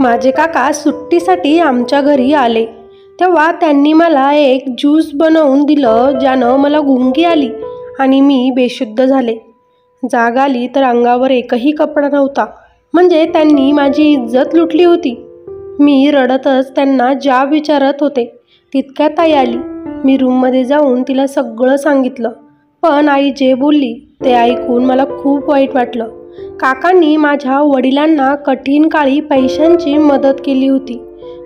माझे काका सुट्टीसाठी आमच्या घरी आले. तेव्हा त्यांनी मला एक ज्यूस बनवून दिलं ज्यानं मला गुंगी आली आणि मी बेशुद्ध झाले. जाग आली तर अंगावर एकही कपडा नव्हता. म्हणजे त्यांनी माझी इज्जत लुटली होती. मी रडतच त्यांना ज्या विचारत होते तितक्यात आई आली. मी रूममध्ये जाऊन तिला सगळं सांगितलं. पण आई जे बोलली ते ऐकून मला खूप वाईट वाटलं. काकांनी माझ्या वडिलांना कठीण काळी पैशांची मदत केली होती.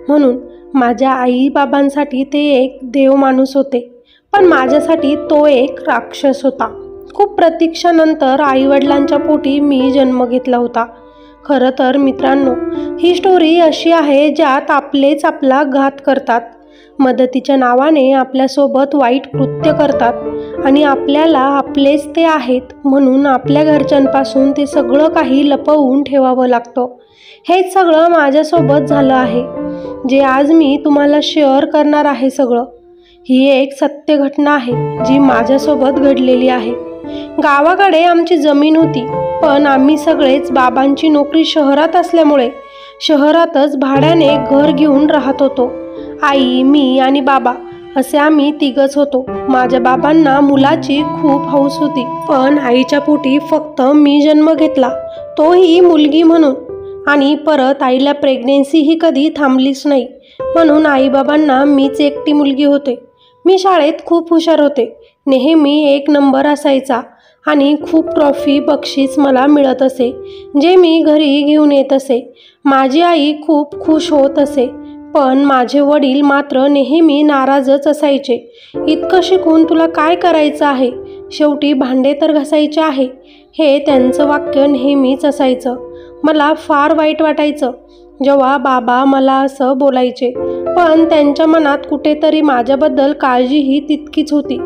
म्हणून माझ्या आईबाबांसाठी ते एक देव माणूस होते. पण माझ्यासाठी तो एक राक्षस होता. खूप प्रतीक्षानंतर आईवडिलांच्या पोटी मी जन्म घेतला होता. खरं तर मित्रांनो ही स्टोरी अशी आहे ज्यात आपलेच आपला घात करतात. मदतीच्या नावाने आपल्यासोबत वाईट कृत्य करतात आणि आपल्याला आपलेच ते आहेत म्हणून आपल्या घरच्यांपासून ते सगळं काही लपवून ठेवावं लागतं. हेच सगळं माझ्यासोबत झालं आहे. जे आज मी तुम्हाला शेअर करणार आहे सगळं ही एक सत्य घटना आहे जी माझ्यासोबत घडलेली आहे. गावाकडे आमची जमीन होती पण आम्ही सगळेच बाबांची नोकरी शहरात असल्यामुळे शहरातच भाड्याने घर घेऊन राहत होतो. आई मी आणि बाबा असे आम्ही तिघच होतो. माझ्या बाबांना मुलाची खूप हौस होती. पण आईच्या पोटी फक्त मी जन्म घेतला. तोही मुलगी म्हणून. आणि परत आईला प्रेग्नेन्सी ही कधी थांबलीच नाही. म्हणून आईबाबांना मीच एकटी मुलगी होते. मी शाळेत खूप हुशार होते. नेहमी एक नंबर असायचा. आणि खूप ट्रॉफी बक्षीस मला मिळत असे. जे मी घरी घेऊन येत असे. माझी आई खूप खुश होत असे. पण माझे वडील मात्र नेहमी नाराजच असायचे. इतकं शिकून तुला काय करायचं आहे? शेवटी भांडे तर घासायचे आहे. हे त्यांचं वाक्य नेहमीच असायचं. मला फार वाईट वाटायचं. जेव्हा बाबा मला असं बोलायचे. पण त्यांच्या मनात कुठेतरी माझ्याबद्दल काळजीही तितकीच होती.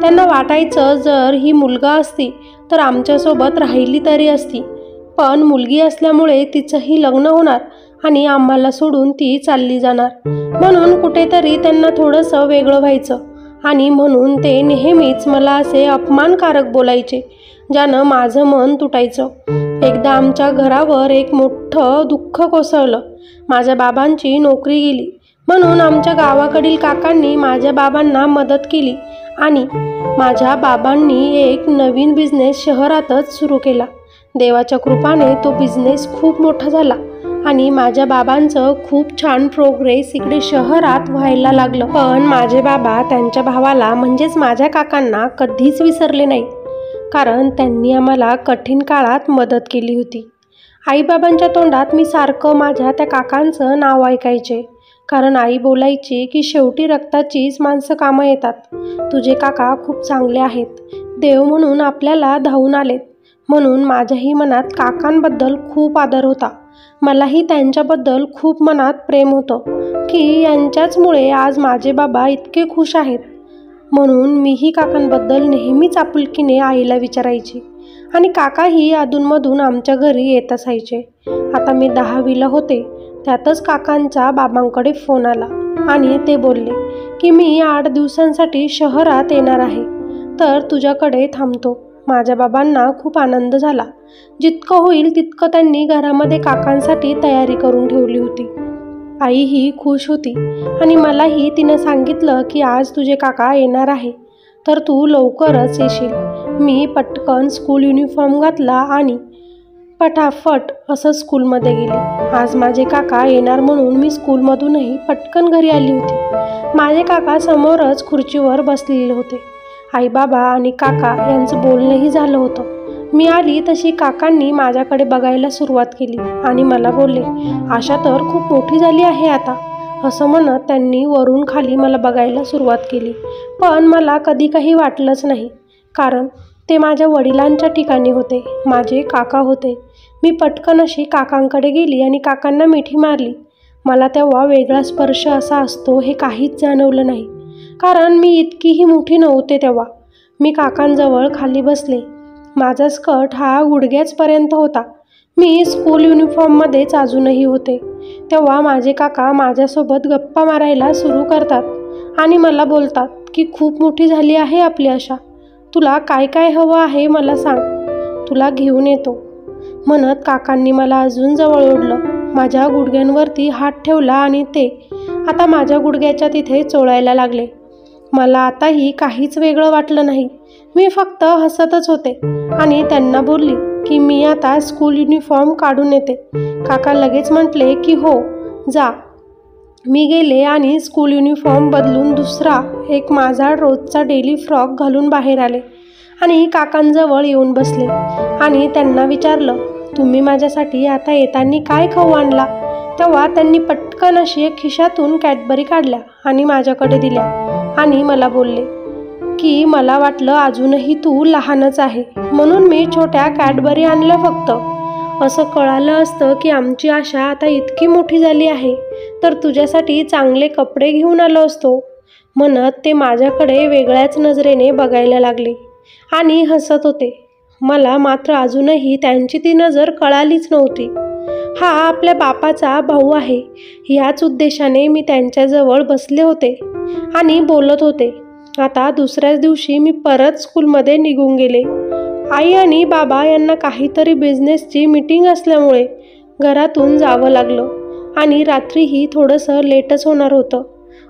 त्यांना वाटायचं जर ही मुलगा असती तर आमच्यासोबत राहिली तरी असती. पण मुलगी असल्यामुळे तिचंही लग्न होणार. आणि आम्हाला सोडून ती चालली जाणार. म्हणून कुठेतरी त्यांना थोडंसं वेगळं व्हायचं. आणि म्हणून ते नेहमीच मला असे अपमानकारक बोलायचे ज्यानं माझं मन तुटायचं. एकदा आमच्या घरावर एक मोठं दुःख कोसळलं. माझ्या बाबांची नोकरी गेली. म्हणून आमच्या गावाकडील काकांनी माझ्या बाबांना मदत केली आणि माझ्या बाबांनी एक नवीन बिझनेस शहरातच सुरू केला. देवाच्या कृपाने तो बिझनेस खूप मोठा झाला. आणि माझ्या बाबांचं खूप छान प्रोग्रेस इकडे शहरात व्हायला लागलं. पण माझे बाबा त्यांच्या भावाला म्हणजेच माझ्या काकांना कधीच विसरले नाही. कारण त्यांनी आम्हाला कठीण काळात मदत केली होती. आईबाबांच्या तोंडात मी सारखं माझ्या त्या काकांचं नाव ऐकायचे. कारण आई बोलायची की शेवटी रक्ताचीच माणसं कामं येतात. तुझे काका खूप चांगले आहेत. देव म्हणून आपल्याला धावून आलेत. म्हणून माझ्याही मनात काकांबद्दल खूप आदर होता. मलाही त्यांच्याबद्दल खूप मनात प्रेम होतं की यांच्याचमुळे आज माझे बाबा इतके खुश आहेत. म्हणून मीही काकांबद्दल नेहमीच आपुलकीने आईला विचारायची आणि काकाही अधूनमधून आमच्या घरी येत असायचे. आता मी दहावीला होते त्यातच काकांचा बाबांकडे फोन आला आणि ते बोलले की मी आठ दिवसांसाठी शहरात येणार आहे तर तुझ्याकडे थांबतो. माझ्या बाबांना खूप आनंद झाला. जितकं होईल तितकं त्यांनी घरामध्ये काकांसाठी तयारी करून ठेवली होती. आई ही खुश होती आणि मलाही तिनं सांगितलं की आज तुझे काका येणार आहे तर तू लवकरच येशील. मी पटकन स्कूल युनिफॉर्म घातला आणि पटाफट असं स्कूलमध्ये गेले. आज माझे काका येणार म्हणून मी स्कूलमधूनही पटकन घरी आली होती. माझे काका समोरच खुर्चीवर बसलेले होते. आई बाबा आणि काका यांचं बोलणंही झालं होतं. मी आली तशी काकांनी माझ्याकडे बघायला सुरुवात केली आणि मला बोलले आशा तर खूप मोठी झाली आहे आता. असं म्हणत त्यांनी वरून खाली मला बघायला सुरुवात केली. पण मला कधी काही वाटलंच नाही कारण ते माझ्या वडिलांच्या ठिकाणी होते माझे काका होते. मी पटकन अशी काकांकडे गेली आणि काकांना मिठी मारली. मला तेव्हा वेगळा स्पर्श असा असतो हे काहीच जाणवलं नाही कारण मी इतकीही मोठी नव्हते तेव्हा. मी काकांजवळ खाली बसले. माझा स्कर्ट हा गुडघ्याचपर्यंत होता. मी स्कूल युनिफॉर्ममध्येच अजूनही होते. तेव्हा माझे काका माझ्यासोबत गप्पा मारायला सुरू करतात आणि मला बोलतात की खूप मोठी झाली आहे आपली आशा. तुला काय काय हवं आहे मला सांग. तुला घेऊन येतो. म्हणत काकांनी मला अजून जवळ ओढलं. माझ्या गुडघ्यांवरती हात ठेवला आणि ते आता माझ्या गुडघ्याच्या तिथे चोळायला लागले. मला आताही काहीच वेगळं वाटलं नाही. मी फक्त हसतच होते. आणि त्यांना बोलली की मी आता स्कूल युनिफॉर्म काढून येते. काका लगेच म्हटले की हो जा. मी गेले आणि स्कूल युनिफॉर्म बदलून दुसरा एक माझा रोजचा डेली फ्रॉक घालून बाहेर आले आणि काकांजवळ येऊन बसले आणि त्यांना विचारलं तुम्ही माझ्यासाठी आता येताना काय खाऊ आणला? तेव्हा त्यांनी पटकन अशी एक खिशातून कॅडबरी काढल्या आणि माझ्याकडे दिल्या आणि मला बोलले की मला वाटलं अजूनही तू लहानच आहे. म्हणून मी छोट्या कॅडबरी आणल्या फक्त. असं कळालं असतं की आमची आशा आता इतकी मोठी झाली आहे. तर तुझ्यासाठी चांगले कपडे घेऊन आलो असतो. म्हणत ते माझ्याकडे वेगळ्याच नजरेने बघायला लागले. आणि हसत होते. मला मात्र अजूनही त्यांची ती नजर कळालीच नव्हती. हा आपल्या बापाचा भाऊ आहे. ह्याच उद्देशाने मी त्यांच्याजवळ बसले होते आणि बोलत होते. आता दुसऱ्याच दिवशी मी परत स्कूलमध्ये निघून गेले. आई आणि बाबा यांना काहीतरी बिझनेसची मीटिंग असल्यामुळे घरातून जावं लागलं आणि रात्रीही थोडंसं लेटच होणार होतं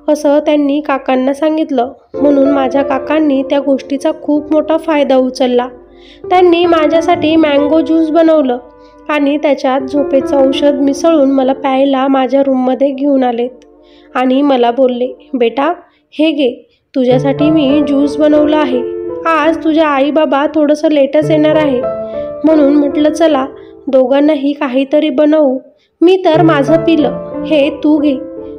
असं त्यांनी काकांना सांगितलं. म्हणून माझ्या काकांनी त्या गोष्टीचा खूप मोठा फायदा उचलला. त्यांनी माझ्यासाठी मँगो ज्यूस बनवलं आणि त्याच्यात झोपेचं औषध मिसळून मला प्यायला माझ्या रूममध्ये घेऊन आलेत आणि मला बोलले बेटा हे घे. तुझ्यासाठी मी ज्यूस बनवलं आहे. आज तुझ्या आई बाबा थोडंसं लेटच येणार आहे. म्हणून म्हटलं चला दोघांनाही काहीतरी बनवू. मी तर माझं पिलं. हे तू घे.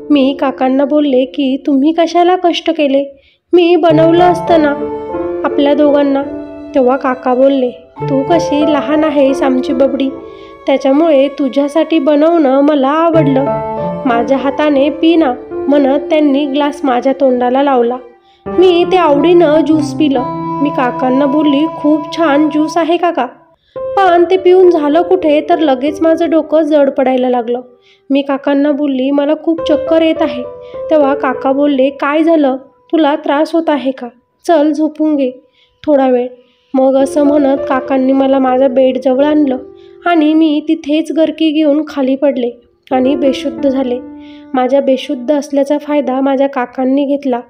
मी काकांना बोलले की तुम्ही कशाला कष्ट केले? मी बनवलं असतं ना आपल्या दोघांना. तेव्हा काका बोलले तू कशी लहान आहेस आमची बबडी. त्याच्यामुळे तुझ्यासाठी बनवणं मला आवडलं. माझ्या हाताने पी ना. म्हणत त्यांनी ग्लास माझ्या तोंडाला लावला. मी ते आवडीनं ज्यूस पिलं. मी काकांना बोलली खूप छान ज्यूस आहे काका. पण ते पिऊन झालं कुठे? तर लगेच माझं डोकं जड पडायला लागलं. मी काकांना बोलली मला खूप चक्कर येत आहे. तेव्हा काका बोलले काय झालं? तुला त्रास होत आहे का? चल झोपून घे. थोडा वेळ. मग असं म्हणत काकांनी मला माझ्या बेडजवळ आणलं आणि मी तिथेच गरकी घेऊन खाली पडले. आणि बेशुद्ध झाले. माझ्या बेशुद्ध असल्याचा फायदा माझ्या काकांनी घेतला.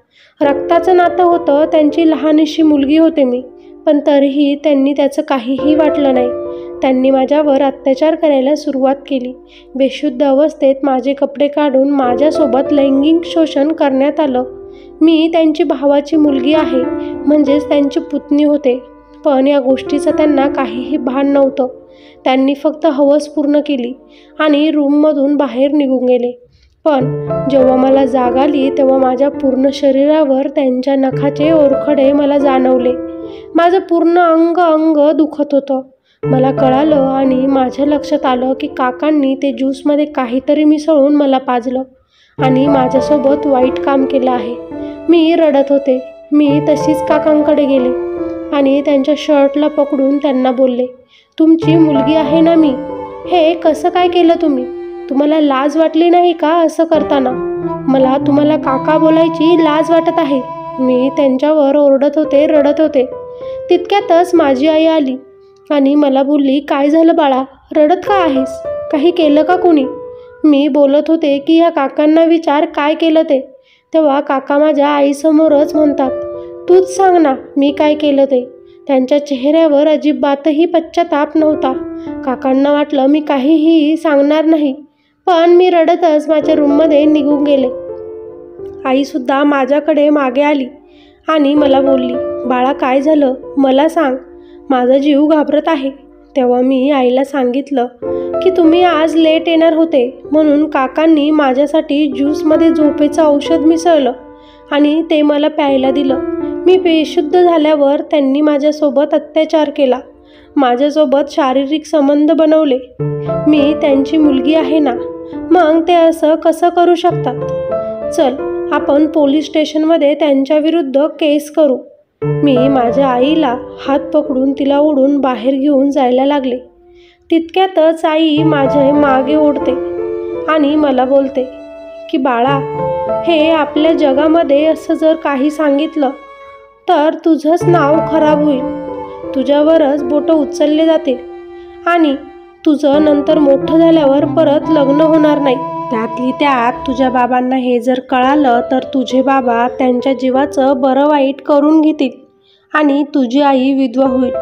रक्ताचं नातं होतं त्यांची लहानशी मुलगी होते मी. पण तरीही त्यांनी त्याचं काहीही वाटलं नाही. त्यांनी माझ्यावर अत्याचार करायला सुरुवात केली. बेशुद्ध अवस्थेत माझे कपडे काढून माझ्यासोबत लैंगिक शोषण करण्यात आलं. मी त्यांची भावाची मुलगी आहे म्हणजेच त्यांची पुतणी होते. पण या गोष्टीचं त्यांना काहीही भान नव्हतं. त्यांनी फक्त हवस पूर्ण केली आणि रूममधून बाहेर निघून गेले. पण जेव्हा मला जाग आली तेव्हा माझ्या पूर्ण शरीरावर त्यांच्या नखाचे ओरखडे मला जाणवले. माझं पूर्ण अंग अंग दुखत होतं. मला कळालं आणि माझ्या लक्षात आलं की काकांनी ते ज्यूसमध्ये काहीतरी मिसळून मला पाजलं आणि माझ्यासोबत वाईट काम केलं आहे. मी रडत होते. मी तशीच काकांकडे गेले आणि त्यांच्या शर्टला पकडून त्यांना बोलले. तुमची मुलगी आहे ना मी? हे कसं काय केलं तुम्ही? तुम्हाला लाज वाटली नाही का असं करताना? मला तुम्हाला काका बोलायची लाज वाटत आहे. मी त्यांच्यावर ओरडत होते रडत होते. तितक्यातच माझी आई आली आणि मला बोलली काय झालं बाळा? रडत का आहेस? काही केलं का कोणी? मी बोलत होते की ह्या काकांना विचार काय केलं ते? तेव्हा काका माझ्या आईसमोरच म्हणतात तूच सांग ना मी काय केलं ते? त्यांच्या चेहऱ्यावर अजिबातही पश्चाताप नव्हता. काकांना वाटलं मी काहीही सांगणार नाही पण मी रडतच माझ्या रूममध्ये निघून गेले. आईसुद्धा माझ्याकडे मागे आली आणि मला बोलली बाळा काय झालं? मला सांग. माझा जीव घाबरत आहे. तेव्हा मी आईला सांगितलं की तुम्ही आज लेट येणार होते म्हणून काकांनी माझ्यासाठी ज्यूसमध्ये झोपेचं औषध मिसळलं. आणि ते मला प्यायला दिलं. मी बेशुद्ध झाल्यावर त्यांनी माझ्यासोबत अत्याचार केला. माझ्यासोबत शारीरिक संबंध बनवले. मी त्यांची मुलगी आहे ना? मग ते असं कसं करू शकतात? चल आपण पोलीस स्टेशनमध्ये त्यांच्याविरुद्ध केस करू. मी माझ्या आईला हात पकडून तिला ओढून बाहेर घेऊन जायला लागले. तितक्यातच आई माझे मागे ओढते आणि मला बोलते की बाळा हे आपल्या जगामध्ये असं जर काही सांगितलं तर तुझंच नाव खराब होईल. तुझ्यावरच बोटं उचलले जातील. आणि तुझं नंतर मोठं झाल्यावर परत लग्न होणार नाही. त्यातली त्यात तुझ्या बाबांना हे जर कळालं तर तुझे बाबा त्यांच्या जीवाचं बरं वाईट करून घेतील. आणि तुझी आई विधवा होईल.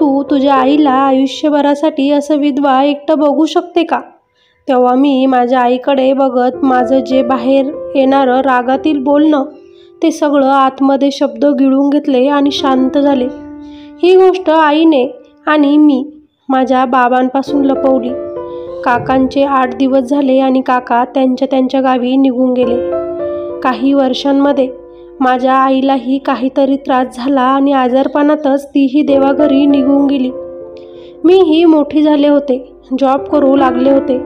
तू तुझ्या आईला आयुष्यभरासाठी असं विधवा एकटं बघू शकते का? तेव्हा मी माझ्या आईकडे बघत माझं जे बाहेर येणारं रागातील बोलणं ते सगळं आतमध्ये शब्द गिळून घेतले आणि शांत झाले. ही गोष्ट आईने आणि मी माझ्या बाबांपासून लपवली. काकांचे आठ दिवस झाले आणि काका त्यांच्या त्यांच्या गावी निघून गेले. काही वर्षांमध्ये माझ्या आईलाही काहीतरी त्रास झाला आणि आजारपणातच तीही देवाघरी निघून गेली. मीही मोठी झाले होते. जॉब करू लागले होते.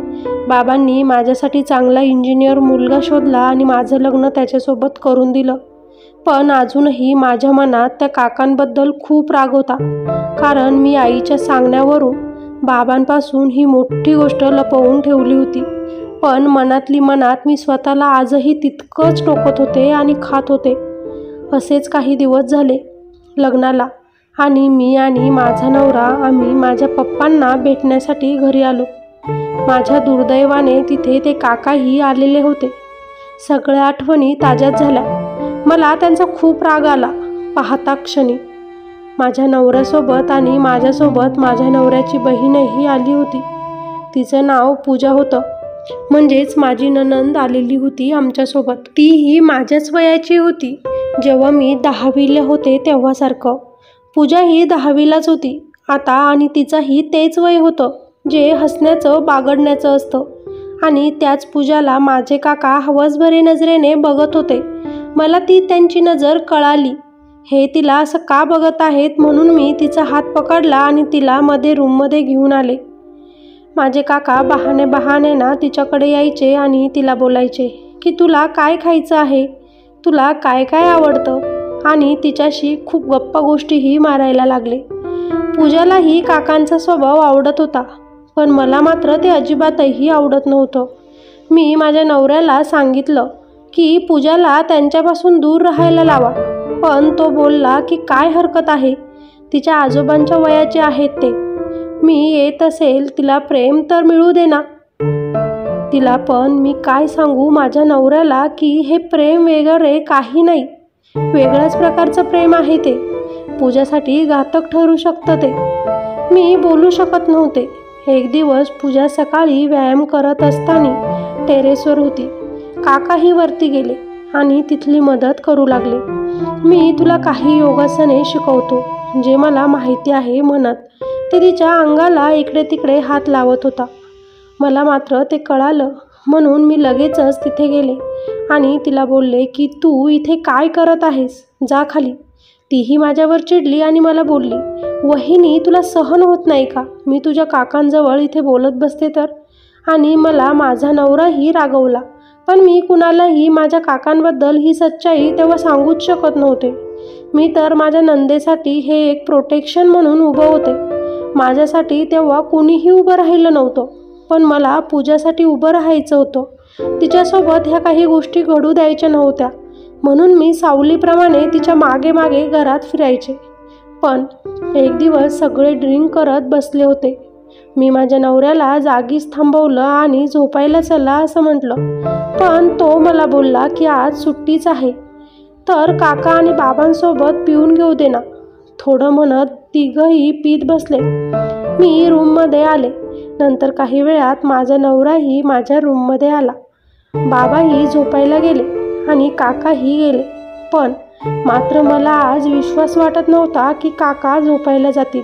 बाबांनी माझ्यासाठी चांगला इंजिनियर मुलगा शोधला आणि माझं लग्न त्याच्यासोबत करून दिलं. पण अजूनही माझ्या मनात त्या काकांबद्दल खूप राग होता. कारण मी आईच्या सांगण्यावरून बाबांपासून ही मोठी गोष्ट लपवून ठेवली होती. पण मनातली मनात मी स्वतःला आजही तितकंच टोकत होते आणि खात होते. असेच काही दिवस झाले लग्नाला. आणि मी आणि माझा नवरा आम्ही माझ्या पप्पांना भेटण्यासाठी घरी आलो. माझ्या दुर्दैवाने तिथे ते काकाही आलेले होते. सगळ्या आठवणी ताज्यात झाल्या. मला त्यांचा खूप राग आला. पाहता क्षणी माझ्या नवऱ्यासोबत आणि माझ्यासोबत माझ्या नवऱ्याची बहीणही आली होती. तिचं नाव पूजा होतं. म्हणजेच माझी ननंद आलेली होती आमच्यासोबत. तीही माझ्याच वयाची होती. जेव्हा मी दहावीला होते तेव्हासारखं. पूजा ही दहावीलाच होती. आता आणि तिचाही तेच वय होतं जे हसण्याचं बागडण्याचं असतं. आणि त्याच पूजाला माझे काका हवसभरे नजरेने बघत होते. मला ती त्यांची नजर कळाली. हे तिला असं का बघत आहेत म्हणून मी तिचा हात पकडला आणि तिला मध्ये रूममध्ये घेऊन आले. माझे काका बहाणे बहाणे ना तिच्याकडे यायचे आणि तिला बोलायचे की तुला काय खायचं आहे? तुला काय काय आवडतं? आणि तिच्याशी खूप गप्पा गोष्टीही मारायला लागले. पूजालाही काकांचा स्वभाव आवडत होता पण मला मात्र ते अजिबातही आवडत नव्हतं. मी माझ्या नवऱ्याला सांगितलं की पूजाला त्यांच्यापासून दूर राहायला लावा. पण तो बोलला की काय हरकत आहे? तिच्या आजोबांच्या वयाचे आहेत ते. मी येत असेल तिला प्रेम तर मिळू दे ना. तिला पण मी काय सांगू माझ्या नवऱ्याला की हे प्रेम वगैरे काही नाही. वेगळ्याच प्रकारचं प्रेम आहे ते. पूजासाठी घातक ठरू शकतं ते. मी बोलू शकत नव्हते. एक दिवस पूजा सकाळी व्यायाम करत असताना टेरेसवर होती. काकाही वरती गेले आणि तिथली मदत करू लागले. मी तुला काही योगासने शिकवतो जे मला माहिती आहे म्हणत ते तिच्या अंगाला इकडे तिकडे हात लावत होता. मला मात्र ते कळालं म्हणून मी लगेचच तिथे गेले आणि तिला बोलले की तू इथे काय करत आहेस? जा खाली. तीही माझ्यावर चिडली आणि मला बोलली वहिनी तुला सहन होत नाही का? मी तुझ्या काकांजवळ इथे बोलत बसते तर? आणि मला माझा नवराही रागवला पण मी कुणालाही माझ्या काकांबद्दल ही सच्चाई तेव्हा सांगूच शकत नव्हते. मी तर माझ्या नंदेसाठी हे एक प्रोटेक्शन म्हणून उभं होते. माझ्यासाठी तेव्हा कुणीही उभं राहिलं नव्हतं. पण मला पूजासाठी उभं राहायचं होतं. तिच्यासोबत ह्या काही गोष्टी घडू द्यायच्या नव्हत्या. म्हणून मी सावलीप्रमाणे तिच्यामागे मागे घरात फिरायचे. पण एक दिवस सगळे ड्रिंक करत बसले होते. मी माझ्या नवऱ्याला जागीच थांबवलं आणि झोपायला चला असं म्हटलं. पण तो मला बोलला की आज सुट्टीच आहे. तर काका आणि बाबांसोबत पिऊन घेऊ दे ना थोडं म्हणत तिघही पीत बसले. मी रूममध्ये आले. नंतर काही वेळात माझा नवराही माझ्या रूममध्ये आला. बाबाही झोपायला गेले आणि काकाही गेले. पण मात्र मला आज विश्वास वाटत नव्हता की काका झोपायला जातील.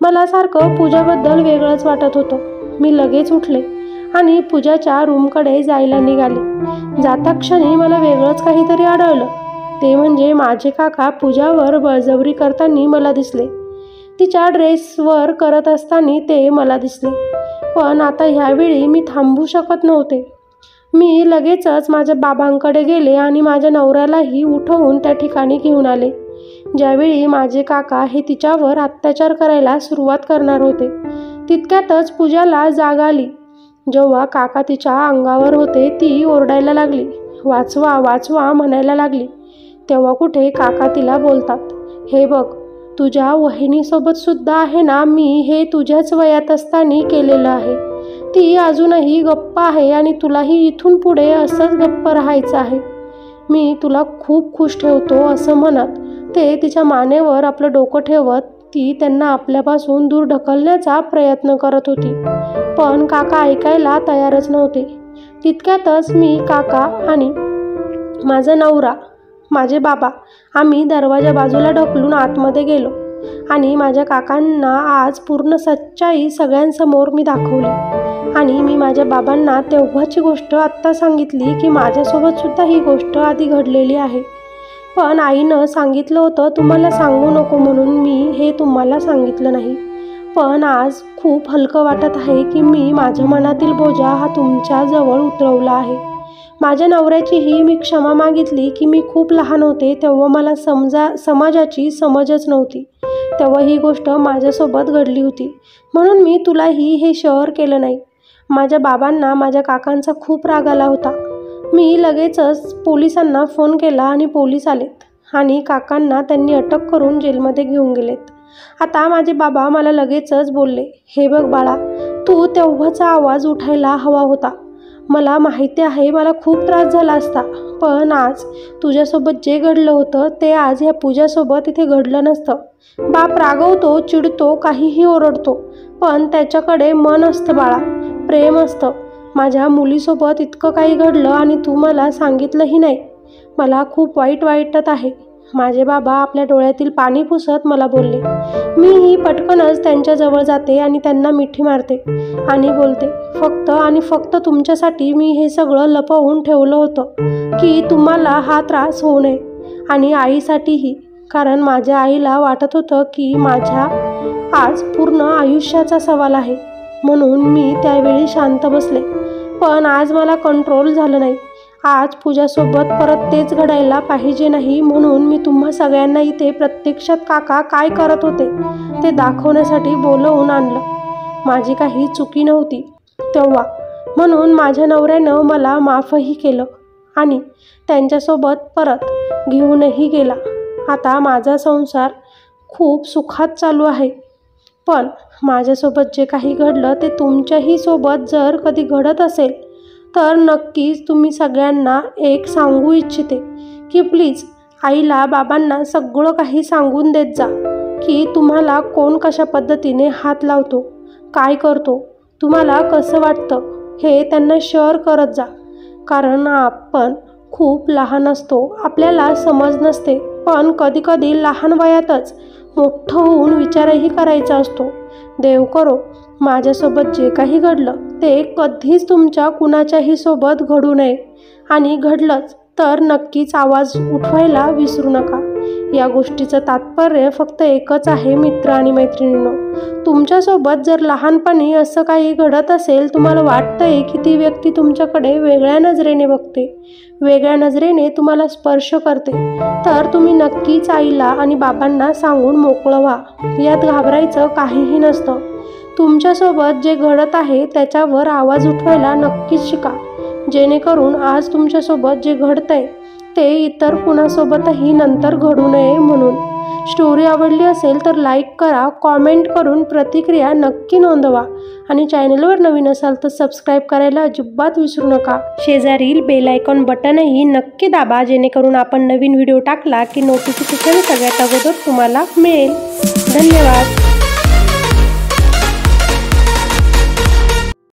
मला सारखं पूजाबद्दल वेगळंच वाटत होतं. मी लगेच उठले आणि पूजाच्या रूमकडे जायला निघाले. जाता क्षणी मला वेगळंच काहीतरी आढळलं. ते म्हणजे माझे काका पूजावर बळजबरी करताना मला दिसले. तिच्या ड्रेसवर करत असताना ते मला दिसले. पण आता ह्यावेळी मी थांबू शकत नव्हते. मी लगेचच माझ्या बाबांकडे गेले आणि माझ्या नवऱ्यालाही उठवून त्या ठिकाणी घेऊन आले. ज्यावेळी माझे काका हे तिच्यावर अत्याचार करायला सुरुवात करणार होते तितक्यातच पूजाला जाग आली. जेव्हा काका तिच्या अंगावर होते ती ओरडायला लागली. वाचवा वाचवा म्हणायला लागली. तेव्हा कुठे काका तिला बोलतात हे बघ तुझ्या वहिनीसोबत सुद्धा आहे ना मी हे तुझ्याच वयात असताना केलेलं आहे. ती अजूनही गप्प आहे आणि तुलाही इथून पुढे असंच गप्प राहायचं आहे. मी तुला खूप खुश ठेवतो असं म्हणत ते तिच्या मानेवर आपलं डोकं ठेवत ती त्यांना आपल्यापासून दूर ढकलण्याचा प्रयत्न करत होती. पण काका ऐकायला तयारच नव्हते. तितक्यातच मी काका आणि माझा नवरा माझे बाबा. आम्ही दरवाजा बाजूला ढकलून आतमध्ये गेलो. आणि माझ्या काकांना आज पूर्ण सच्चाई सगळ्यांसमोर मी दाखवली. आणि मी माझ्या बाबांना तेव्हाची गोष्ट आत्ता सांगितली की माझ्यासोबतसुद्धा ही गोष्ट आधी घडलेली आहे. पण आईनं सांगितलं होतं तुम्हाला सांगू नको म्हणून मी हे तुम्हाला सांगितलं नाही. पण आज खूप हलकं वाटत आहे की मी माझ्या मनातील बोजा हा तुमच्याजवळ उतरवला आहे. माझ्या नवऱ्याचीही मी क्षमा मागितली की मी खूप लहान होते तेव्हा मला समजा समाजाची समजच नव्हती. तेव्हा ही गोष्ट माझ्यासोबत घडली होती. म्हणून मी तुलाही हे शहर केलं नाही. माझ्या बाबांना माझ्या काकांचा खूप राग आला होता. मी लगेचच पोलिसांना फोन केला आणि पोलीस आलेत आणि काकांना त्यांनी अटक करून जेलमध्ये घेऊन गेलेत. आता माझे बाबा मला लगेचच बोलले हे बघ बाळा तू तेव्हाचा आवाज उठायला हवा होता. मला माहिती आहे मला खूप त्रास झाला असता. पण आज तुझ्यासोबत जे घडलं होतं ते आज ह्या पूजासोबत इथे घडलं नसतं. बाप रागवतो चिडतो काहीही ओरडतो. पण त्याच्याकडे मन असतं बाळा प्रेम असतं. माझ्या मुलीसोबत इतकं काही घडलं आणि तू मला सांगितलंही नाही. मला खूप वाईट वाईटत आहे. माझे बाबा आपल्या डोळ्यातील पाणी पुसत मला बोलले मीही पटकनच त्यांच्याजवळ जाते आणि त्यांना मिठी मारते आणि बोलते फक्त आणि फक्त तुमच्यासाठी मी हे सगळं लपवून ठेवलं होतं की तुम्हाला हा त्रास होऊ नये आणि आईसाठीही. कारण माझ्या आईला वाटत होतं की माझ्या आज पूर्ण आयुष्याचा सवाल आहे. म्हणून मी त्यावेळी शांत बसले. पण आज मला कंट्रोल झालं नाही. आज पूजासोबत परत तेच घडायला पाहिजे नाही म्हणून मी तुम्हा सगळ्यांना इथे प्रत्यक्षात काका काय करत होते ते दाखवण्यासाठी बोलवून आणलं. माझी काही चुकी नव्हती तेव्हा. म्हणून माझ्या नवऱ्यानं मला माफही केलं आणि त्यांच्यासोबत परत घेऊनही गेला. आता माझा संसार खूप सुखात चालू आहे. पण माझ्यासोबत जे काही घडलं ते तुमच्याही सोबत जर कधी घडत असेल तर नक्कीच तुम्ही सगळ्यांना एक सांगू इच्छिते की प्लीज आईला बाबांना सगळं काही सांगून देत जा की तुम्हाला कोण कशा पद्धतीने हात लावतो काय करतो तुम्हाला कसं वाटतं हे त्यांना शेअर करत जा. कारण आपण खूप लहान असतो आपल्याला समज नसते पण कधीकधी लहान वयातच मोठं होऊन विचारही करायचा असतो. देव करो माझ्यासोबत जे काही घडलं ते कधीच तुमच्या कुणाच्याही सोबत घडू नये. आणि घडलंच तर नक्कीच आवाज उठवायला विसरू नका. या गोष्टीचं तात्पर्य फक्त एकच आहे मित्र आणि मैत्रिणींनो. तुमच्यासोबत जर लहानपणी असं काही घडत असेल तुम्हाला वाटतंय की ती व्यक्ती तुमच्याकडे वेगळ्या नजरेने बघते वेगळ्या नजरेने तुम्हाला स्पर्श करते तर तुम्ही नक्कीच आईला आणि बाबांना सांगून मोकळं व्हा. यात घाबरायचं काहीही नसतं. तुमच्यासोबत जे घडत आहे त्याच्यावर आवाज उठवायला नक्कीच शिका. जेणेकरून आज तुमच्यासोबत जे घडतंय ते इतर कुणासोबतही नंतर घडू नये म्हणून. स्टोरी आवडली असेल तर लाईक करा कॉमेंट करून प्रतिक्रिया नक्की नोंदवा आणि चॅनलवर नवीन असाल तर सबस्क्राईब करायला अजिबात विसरू नका. शेजारील बेल आयकॉन बटनही नक्की दाबा जेणेकरून आपण नवीन व्हिडिओ टाकला की नोटिफिकेशन सगळ्यात अगोदर तुम्हाला मिळेल. धन्यवाद.